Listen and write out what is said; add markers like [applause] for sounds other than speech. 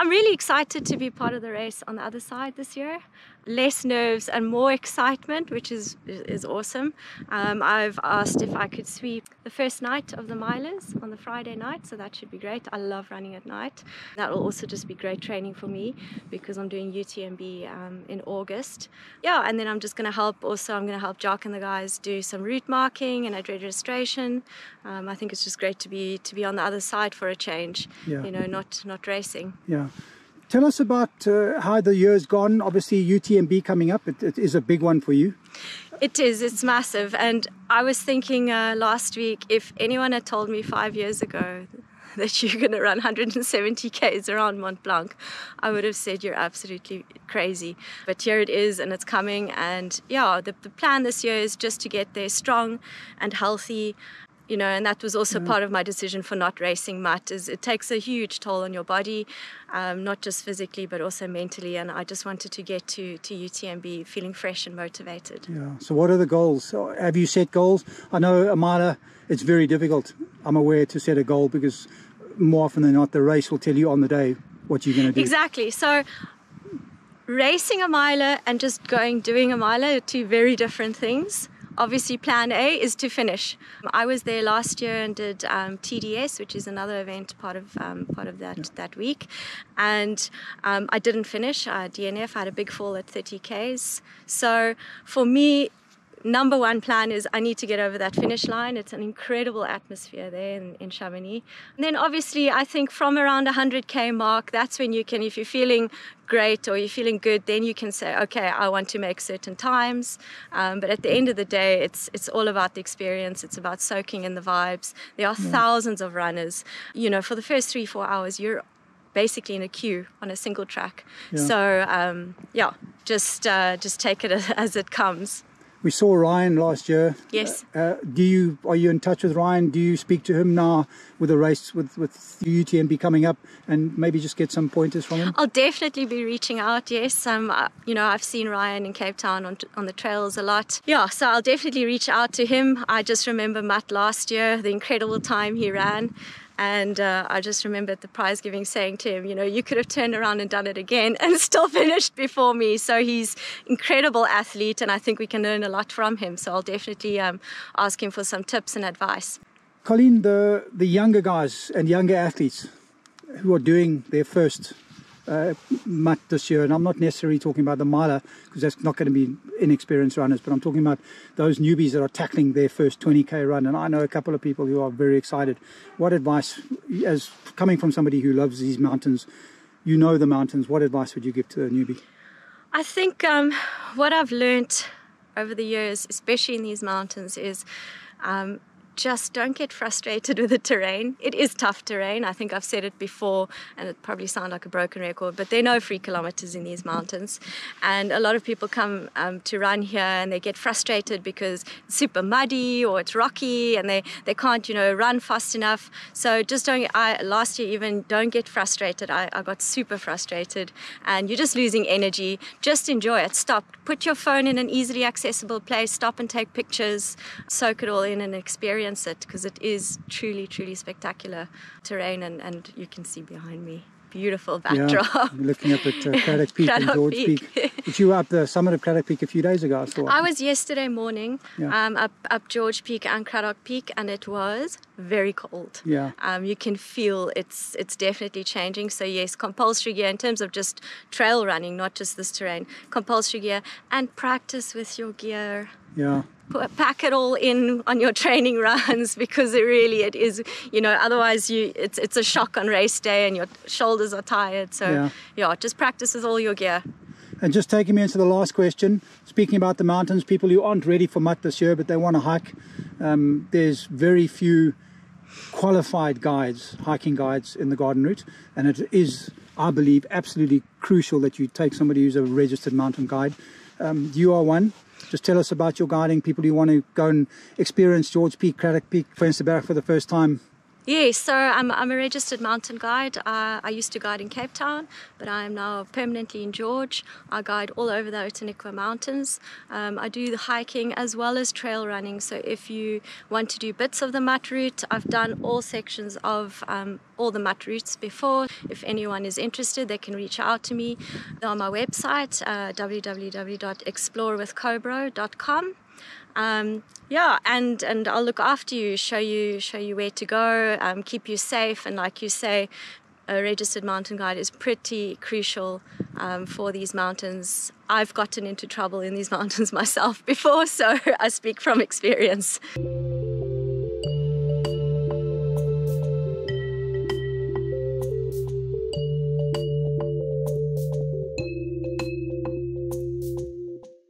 I'm really excited to be part of the race on the other side this year. Less nerves and more excitement, which is is awesome. Um, I've asked if I could sweep the first night of the milers on the Friday night, so that should be great. I love running at night. That will also just be great training for me because I'm doing UTMB um, in August. Yeah, and then I'm just going to help. Also, I'm going to help Jock and the guys do some route marking and at registration. Um, I think it's just great to be to be on the other side for a change. Yeah. You know, not not racing. Yeah. Tell us about uh, how the year's gone. Obviously, UTMB coming up. It, it is a big one for you. It is. It's massive. And I was thinking uh, last week if anyone had told me five years ago that you're going to run 170 k's around Mont Blanc, I would have said you're absolutely crazy. But here it is, and it's coming. And yeah, the, the plan this year is just to get there strong and healthy you know and that was also mm. part of my decision for not racing MUT is it takes a huge toll on your body um, not just physically but also mentally. And i just wanted to get to to utmb feeling fresh and motivated. Yeah. So what are the goals? Have you set goals? I know amala it's very difficult. I'm aware to set a goal because more often than not the race will tell you on the day what you're going to do. Exactly. So racing a miler and just going doing a miler are two very different things obviously plan A is to finish. I was there last year and did um, TDS, which is another event part of um, part of that that week, and um, I didn't finish. Uh, DNF I had a big fall at 30 k's. So for me, number one plan is I need to get over that finish line. It's an incredible atmosphere there in, in Chamonix. And then obviously, I think from around 100k mark, that's when you can, if you're feeling great or you're feeling good, then you can say, okay, I want to make certain times. Um, but at the end of the day, it's it's all about the experience. It's about soaking in the vibes. There are yeah. thousands of runners. You know, for the first three four hours, you're basically in a queue on a single track. Yeah. So um, yeah, just uh, just take it [laughs] as it comes. We saw Ryan last year. Yes. Uh, uh, do you are you in touch with Ryan? Do you speak to him now with the race with with UTMB coming up, and maybe just get some pointers from him? I'll definitely be reaching out. Yes. Um. Uh, you know, I've seen Ryan in Cape Town on on the trails a lot. Yeah. So I'll definitely reach out to him. I just remember Matt last year, the incredible time he ran. And uh, I just remember at the prize giving saying to him, you know, you could have turned around and done it again and [laughs] still finished before me. So he's incredible athlete, and I think we can learn a lot from him. So I'll definitely um, ask him for some tips and advice. Colleen, the the younger guys and younger athletes who are doing their first uh, MUT this year, and I'm not necessarily talking about the miler because that's not going to be inexperienced runners, but I'm talking about those newbies that are tackling their first 20k run. And I know a couple of people who are very excited. What advice, as coming from somebody who loves these mountains, you know the mountains, what advice would you give to a newbie? I think um, what I've learned over the years, especially in these mountains, is um, just don't get frustrated with the terrain. It is tough terrain. I think I've said it before, and it probably sounds like a broken record, but there are no free kilometers in these mountains. And a lot of people come um, to run here and they get frustrated because it's super muddy or it's rocky and they, they can't, you know, run fast enough. So just don't, I, last year even, don't get frustrated. I, I got super frustrated and you're just losing energy. Just enjoy it. Stop. Put your phone in an easily accessible place. Stop and take pictures. Soak it all in and experience experience it because it is truly, truly spectacular terrain, and, and you can see behind me beautiful backdrop. Yeah, looking up at uh, [laughs] Peak and George Peak. Peak. But you were up the summit of Cradock Peak a few days ago, I saw. I was yesterday morning yeah. um, up, up George Peak and Cradock Peak, and it was very cold. Yeah. Um, you can feel it's it's definitely changing. So yes, compulsory gear in terms of just trail running, not just this terrain. Compulsory gear and practice with your gear. Yeah pack it all in on your training [laughs] runs because it really it is you know otherwise you it's it's a shock on race day and your shoulders are tired so yeah, yeah just practice with all your gear and just taking me into the last question speaking about the mountains people who aren't ready for MUT this year but they want to hike um, there's very few qualified guides hiking guides in the garden route. And it is I believe absolutely crucial that you take somebody who's a registered mountain guide. Um, you are one. Just tell us about your guiding, people. Who want to go and experience George Peak, Cradock Peak, Vensterberg for the first time. Yes, so I'm, I'm a registered mountain guide. Uh, I used to guide in Cape Town, but I am now permanently in George. I guide all over the Outeniqua Mountains. Um, I do the hiking as well as trail running. So if you want to do bits of the MUT route, I've done all sections of um, all the MUT routes before. If anyone is interested, they can reach out to me on my website, uh, www.explorewithcobro.com. Um, yeah, and and I'll look after you, show you show you where to go, um, keep you safe, and like you say, a registered mountain guide is pretty crucial um, for these mountains. I've gotten into trouble in these [laughs] mountains myself before, so [laughs] I speak from experience.